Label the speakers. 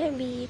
Speaker 1: gonna be